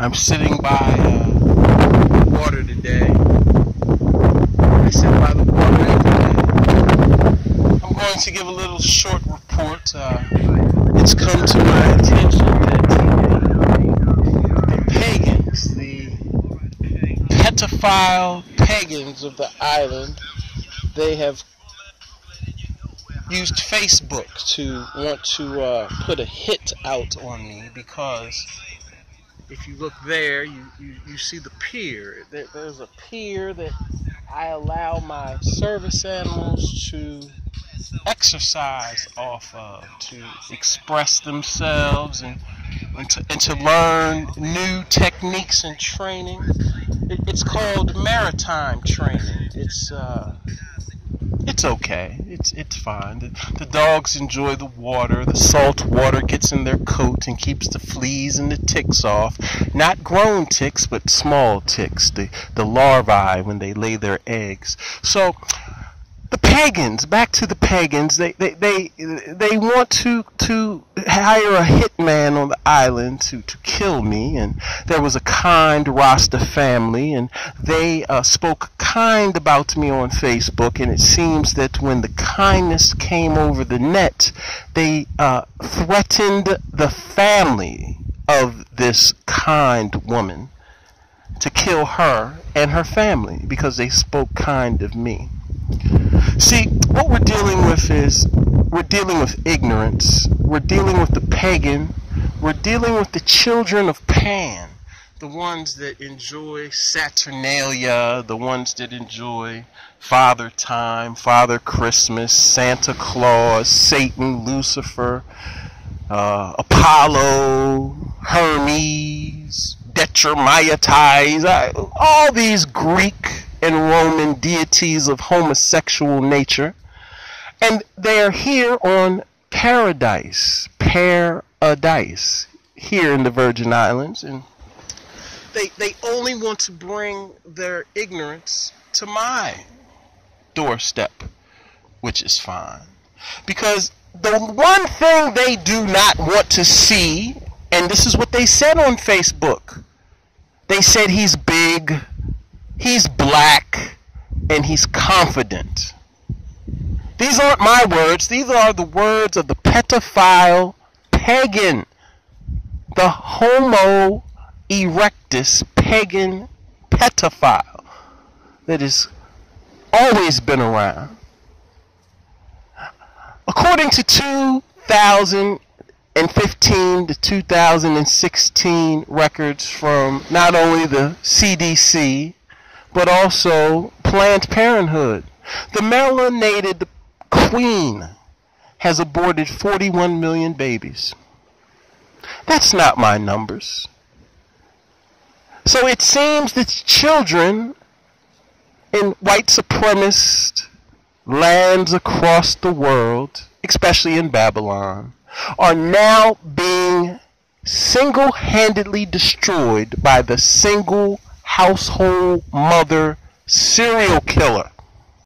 I'm sitting by uh, water today. I sit by the water every day. I'm going to give a little short report. Uh, it's come to my attention that the pagans, the pedophile pagans of the island, they have used Facebook to want to uh, put a hit out on me because if you look there, you, you, you see the pier. There, there's a pier that I allow my service animals to exercise off of, to express themselves and, and, to, and to learn new techniques and training. It, it's called maritime training. It's uh, it's okay. It's it's fine. The, the dogs enjoy the water. The salt water gets in their coat and keeps the fleas and the ticks off. Not grown ticks, but small ticks. The the larvae when they lay their eggs. So the pagans, back to the pagans, they, they, they, they want to, to hire a hitman on the island to, to kill me. And there was a kind Rasta family, and they uh, spoke kind about me on Facebook. And it seems that when the kindness came over the net, they uh, threatened the family of this kind woman to kill her and her family because they spoke kind of me. See, what we're dealing with is we're dealing with ignorance. We're dealing with the pagan. We're dealing with the children of Pan, the ones that enjoy Saturnalia, the ones that enjoy Father Time, Father Christmas, Santa Claus, Satan, Lucifer, uh, Apollo, Hermes, Detromaitis, all these Greek and Roman deities of homosexual nature. And they are here on paradise, paradise, here in the Virgin Islands. And they, they only want to bring their ignorance to my doorstep, which is fine. Because the one thing they do not want to see, and this is what they said on Facebook, they said he's big, He's black and he's confident. These aren't my words, these are the words of the pedophile pagan, the Homo erectus pagan pedophile that has always been around. According to 2015 to 2016 records from not only the CDC, but also Planned Parenthood. The melanated queen has aborted 41 million babies. That's not my numbers. So it seems that children in white supremacist lands across the world, especially in Babylon, are now being single handedly destroyed by the single household mother serial killer.